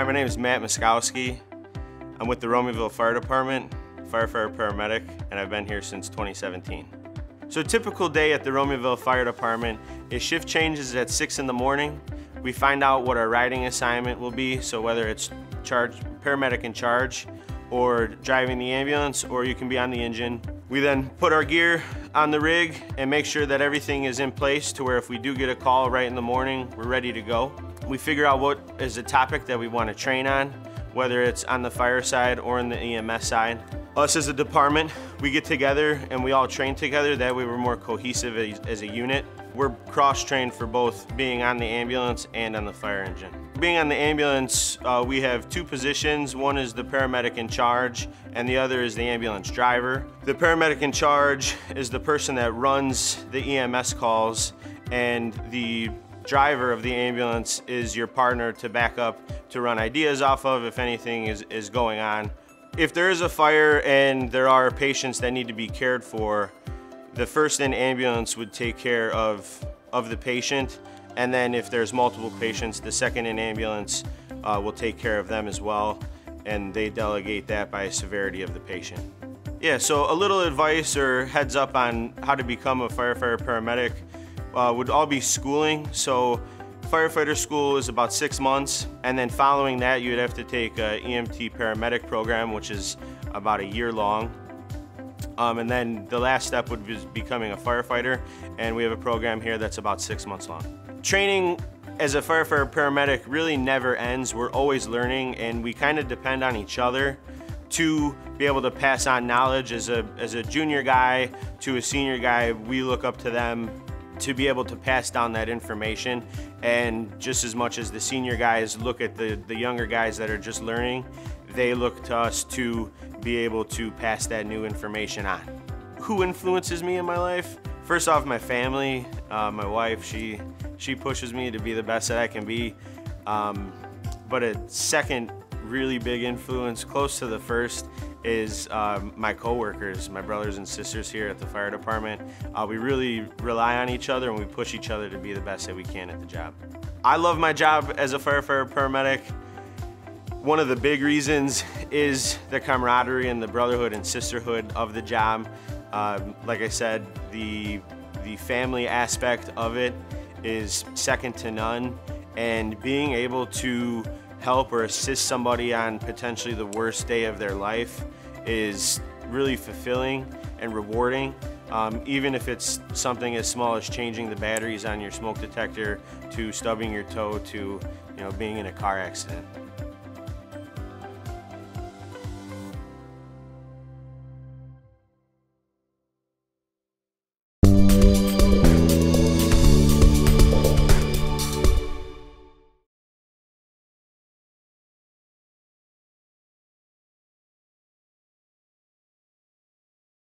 my name is Matt Mieszkowski. I'm with the Romeoville Fire Department, firefighter paramedic, and I've been here since 2017. So typical day at the Romeoville Fire Department is shift changes at 6 in the morning. We find out what our riding assignment will be, so whether it's charge, paramedic in charge, or driving the ambulance, or you can be on the engine. We then put our gear on the rig and make sure that everything is in place to where if we do get a call right in the morning, we're ready to go. We figure out what is the topic that we want to train on, whether it's on the fire side or in the EMS side. Us as a department, we get together and we all train together. That way we're more cohesive as, as a unit. We're cross-trained for both being on the ambulance and on the fire engine. Being on the ambulance, uh, we have two positions. One is the paramedic in charge and the other is the ambulance driver. The paramedic in charge is the person that runs the EMS calls and the driver of the ambulance is your partner to back up to run ideas off of if anything is, is going on. If there is a fire and there are patients that need to be cared for, the first in ambulance would take care of, of the patient, and then if there's multiple patients, the second in ambulance uh, will take care of them as well, and they delegate that by severity of the patient. Yeah, so a little advice or heads up on how to become a firefighter paramedic uh, would all be schooling. So firefighter school is about six months, and then following that, you'd have to take a EMT paramedic program, which is about a year long. Um, and then the last step would be becoming a firefighter, and we have a program here that's about six months long. Training as a firefighter paramedic really never ends. We're always learning, and we kind of depend on each other to be able to pass on knowledge as a, as a junior guy to a senior guy. We look up to them to be able to pass down that information and just as much as the senior guys look at the, the younger guys that are just learning, they look to us to be able to pass that new information on. Who influences me in my life? First off, my family, uh, my wife, she, she pushes me to be the best that I can be. Um, but a second really big influence, close to the first, is um, my coworkers, my brothers and sisters here at the fire department. Uh, we really rely on each other and we push each other to be the best that we can at the job. I love my job as a firefighter paramedic. One of the big reasons is the camaraderie and the brotherhood and sisterhood of the job. Um, like I said, the, the family aspect of it is second to none and being able to help or assist somebody on potentially the worst day of their life is really fulfilling and rewarding. Um, even if it's something as small as changing the batteries on your smoke detector to stubbing your toe to you know being in a car accident.